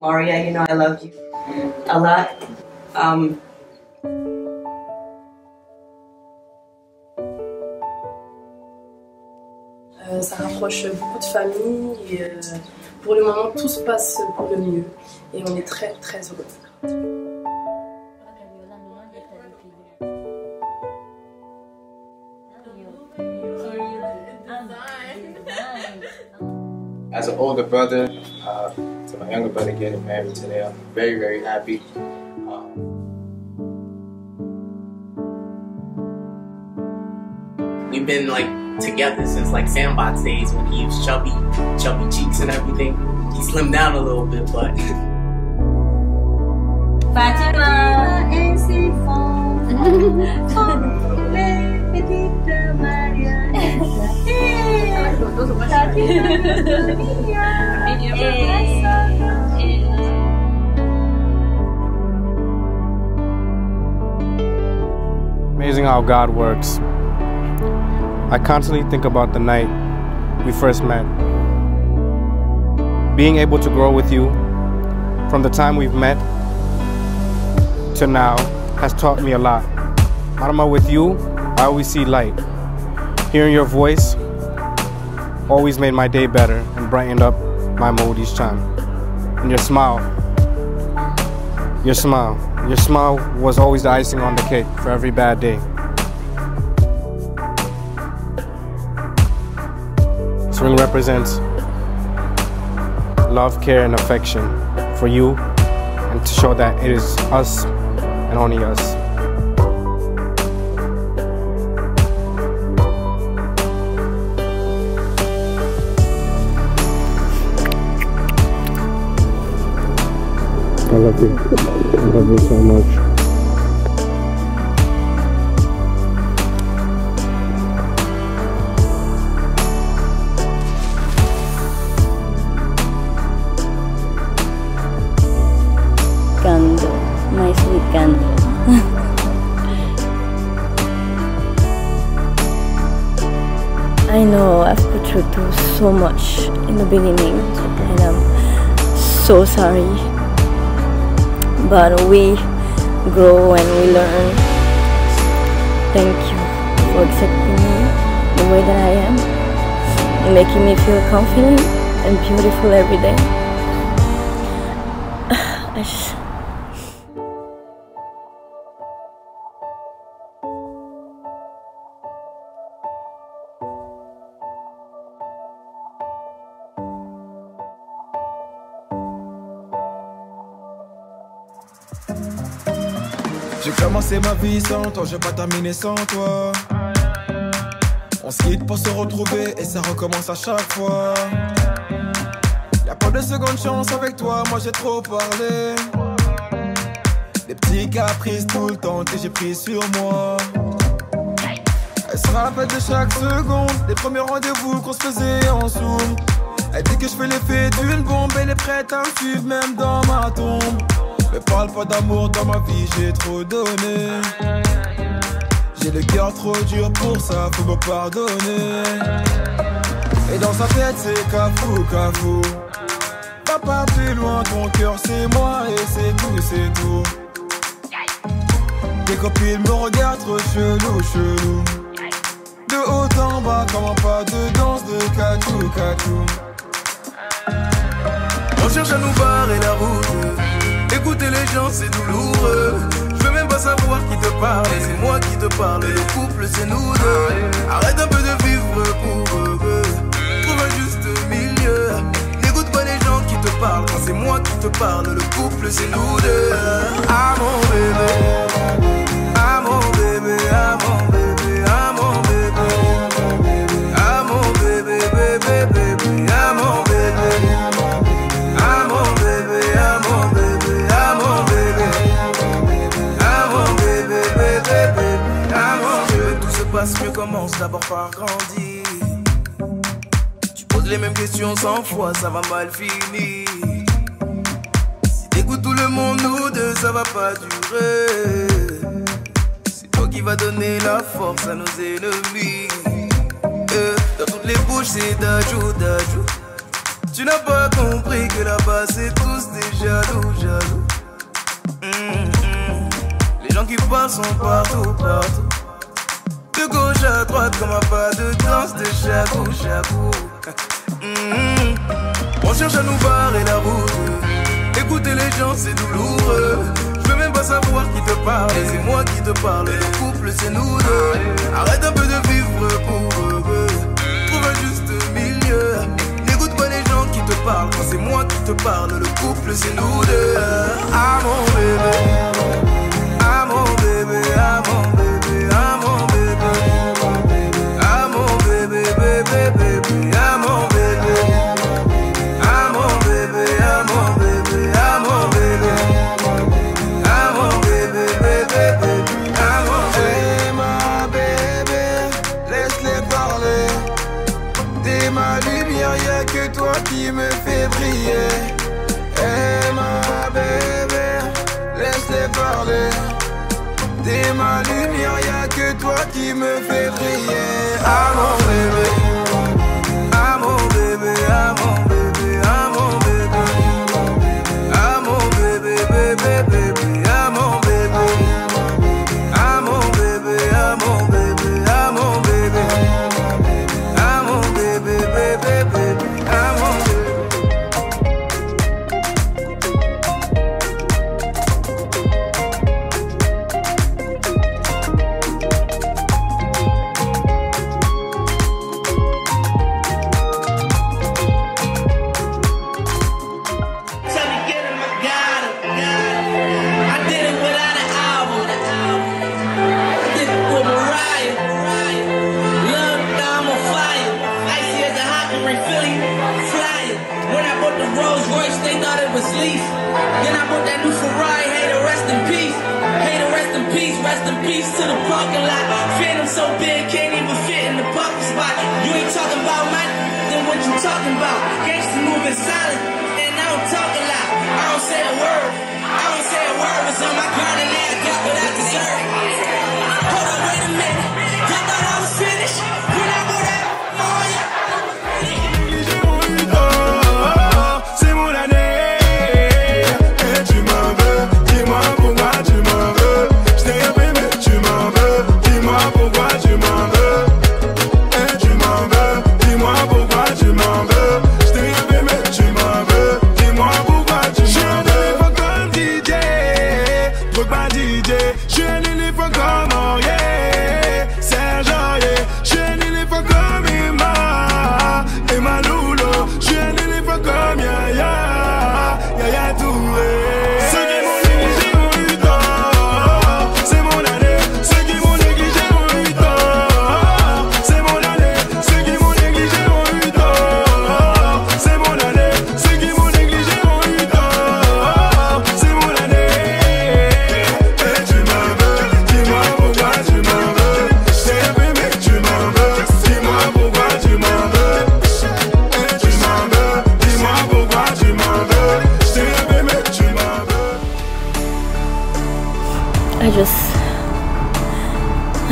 Maria, you know I love you a lot. Um, Euh, ça rapproche beaucoup de familles et euh, pour le moment tout se passe pour le mieux et on est très très heureux. As an older brother uh, to my younger brother getting married today, I'm very, very happy. Um, We've been like together since like Sandbox days when he was chubby, chubby cheeks and everything. He slimmed down a little bit, but Fatima, Amazing how God works. I constantly think about the night we first met. Being able to grow with you from the time we've met to now has taught me a lot. Adama, with you, I always see light. Hearing your voice always made my day better and brightened up my mood each time. And your smile, your smile, your smile was always the icing on the cake for every bad day. This ring represents love, care, and affection for you, and to show that it is us and only us. Love you. I love you so much. Candle, my sweet candle. I know I've put you through so much in the beginning, and I'm so sorry. But we grow and we learn. Thank you for accepting me the way that I am, and making me feel confident and beautiful every day. I J'ai commencé ma vie sans toi, je vais pas terminer sans toi. On se quitte pour se retrouver et ça recommence à chaque fois. Y'a pas de seconde chance avec toi, moi j'ai trop parlé. Des petits caprices tout le temps que j'ai pris sur moi. Elle se rappelle de chaque seconde, des premiers rendez-vous qu'on se faisait en zoom. Elle dit que je fais l'effet d'une bombe, elle est prête à me suivre même dans ma tombe. Me parle pas d'amour dans ma vie, j'ai trop donné. J'ai le cœur trop dur pour ça, faut me pardonner. Et dans sa tête, c'est cafou, cafou. Va pas plus loin, ton cœur c'est moi et c'est tout, c'est tout. Tes copines me regardent trop chelou, chelou. De haut en bas, comment pas de danse de cachou, cachou. On cherche à nous barrer la route. Écouter les gens, c'est douloureux. Je veux même pas savoir qui te parle. C'est moi qui te parle. Le couple, c'est nous deux. Arrête un peu de vivre pour eux. Trouve un juste milieu. N'écoute pas les gens qui te parlent. C'est moi qui te parle, le couple, c'est nous deux. Ah mon bébé. Passe mieux, commence d'abord par grandir. Tu poses les mêmes questions cent fois, ça va mal finir. Si t'écoutes tout le monde, nous deux, ça va pas durer. C'est toi qui vas donner la force à nos ennemis. Euh, dans toutes les bouches, c'est d'ajou, d'ajou. Tu n'as pas compris que là-bas, c'est tous des jaloux, jaloux. Hum, hum. Les gens qui parlent sont partout, partout. De gauche à droite, comme un pas de danse de jabou, jabou. Hum, On cherche à nous barrer la route. Écouter les gens, c'est douloureux. Je veux même pas savoir qui te parle. C'est moi qui te parle. Le couple, c'est nous deux. Arrête un peu de vivre pour eux. Trouve un juste milieu. N'écoute pas les gens qui te parlent. Quand c'est moi qui te parle, le couple, c'est nous deux. Ah. Ma lumière, y'a que toi qui me fait briller. Ah mon bébé. Ah mon bébé, ah mon bébé, talking about? Gangsta moving silent, and I don't talk a lot. I don't say a word. I don't say a word. It's on my grind and I got what I deserve.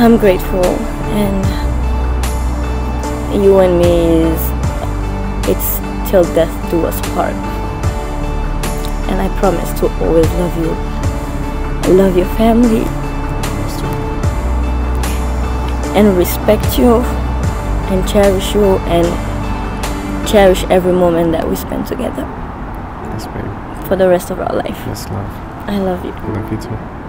I'm grateful and you and me is it's till death do us part. And I promise to always love you. Love your family and respect you and cherish you and cherish every moment that we spend together Yes, for the rest of our life. Yes, love. I love you. I Love you too.